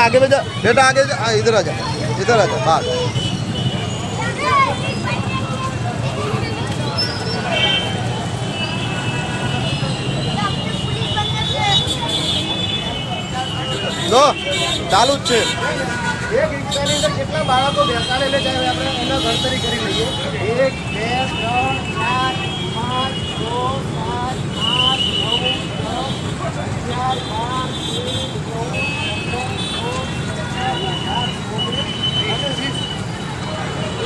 आगे बेटा बेटा आगे इधर आ जा। इधर आ जा हाँ લો ચાલુ જ છે એક રિક્ષાની અંદર કેટલા બાળકો બેસાડેલે છે હવે આપણે એના ગણતરી કરી લઈએ એક બે ત્રણ ચાર પાંચ છ સાત આઠ નવ દસ અગિયાર બાર તેર ચૌદ પંદર સોળ સત્તર અઢાર ઓગણીસ અને વીસ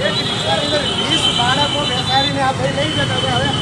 એક રિક્ષાની અંદર વીસ બાળકો બેસાડીને આ ભાઈ લઈ જતા હતા હવે